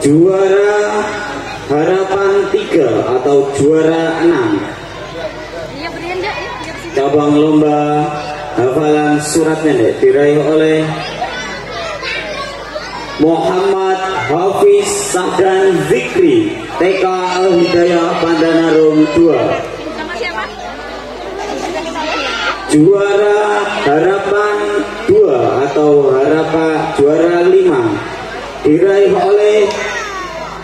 juara harapan tiga atau juara enam Iya ya? Iya, cabang lomba hafalan surat pendek diraih oleh Muhammad Hafiz Sahdan Zikri TK Al Hidayah Pandanarum 2 Sama siapa? juara harapan 2 atau harapan juara 5 diraih oleh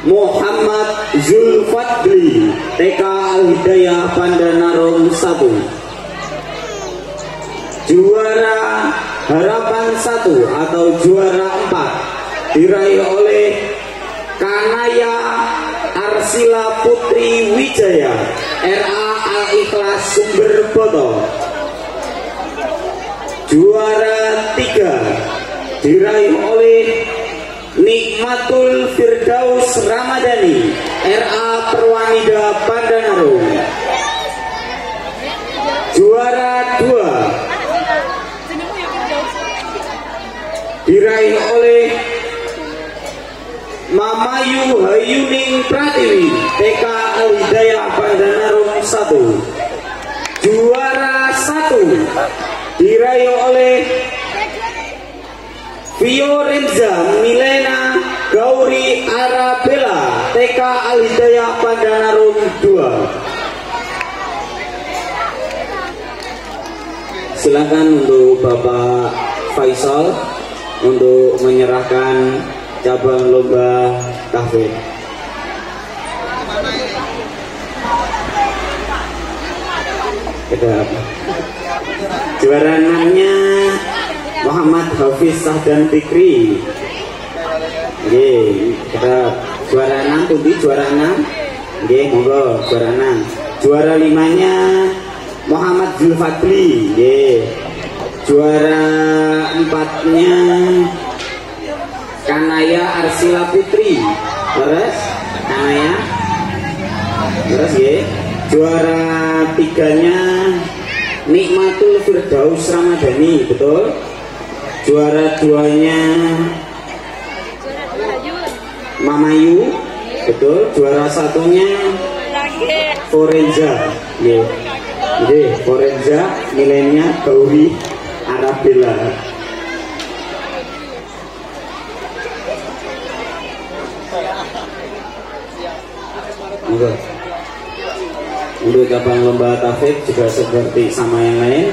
Muhammad Zulfadli TK Al Hidayah Pandanarum 1 juara harapan 1 atau juara 4 diraih oleh Kanaya Arsila Putri Wijaya RA Al Ikhlas Sumber Boto juara 3 diraih oleh Nikmatul Firdaus Ramadhani RA Perwanida Pandanarum juara 2 Sini mu ya jauh. diraih oleh Mamayu Hayuning Pratiwi TK Al Hidayah Pandanarum 1 juara 1 diraih oleh Fiorenza Milena Gauri Arabella TK Al Hidayah Pandanarum 2 silakan untuk Bapak Faisal untuk menyerahkan cabang lomba kafe. Kita juara enamnya Muhammad Hafiz Sahdan Fikri. Oke, kita juara enam tuh juara enam. Oke, monggo juara enam. Juara limanya Muhammad Zulfadli. Oke. Juara empatnya Kanaya Arsila Putri. Terus Kanaya. Terus ya. Juara tiganya Nikmatul Firdaus Ramadhani, betul? Juara duanya. Mamayu, betul? Juara satunya. Forenza, ya. Jadi Forenza nilainya Gauri Arabella. Monggo. Untuk cabang lomba tafid juga seperti sama yang lain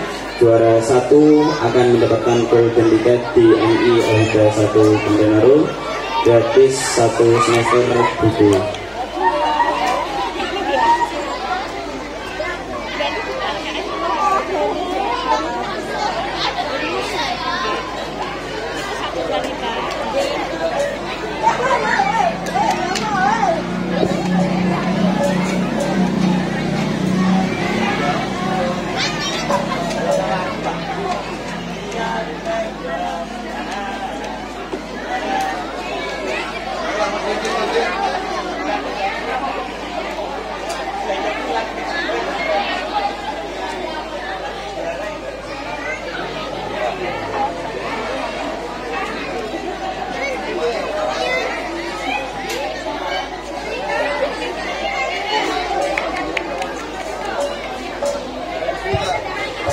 Juara satu akan mendapatkan golden ticket di MI Olga 1 Bendenaru Gratis satu semester buku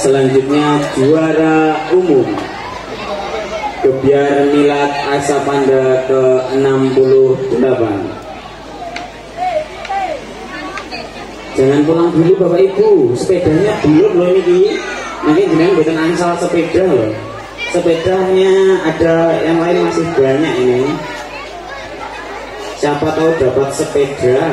Selanjutnya juara umum. Gebiar Milad Asapanda ke-68. Jangan pulang dulu Bapak Ibu. Sepedanya belum loh ini. Nanti jangan buatan angsal sepeda loh. Sepedanya ada yang lain masih banyak ini. Siapa tahu dapat sepeda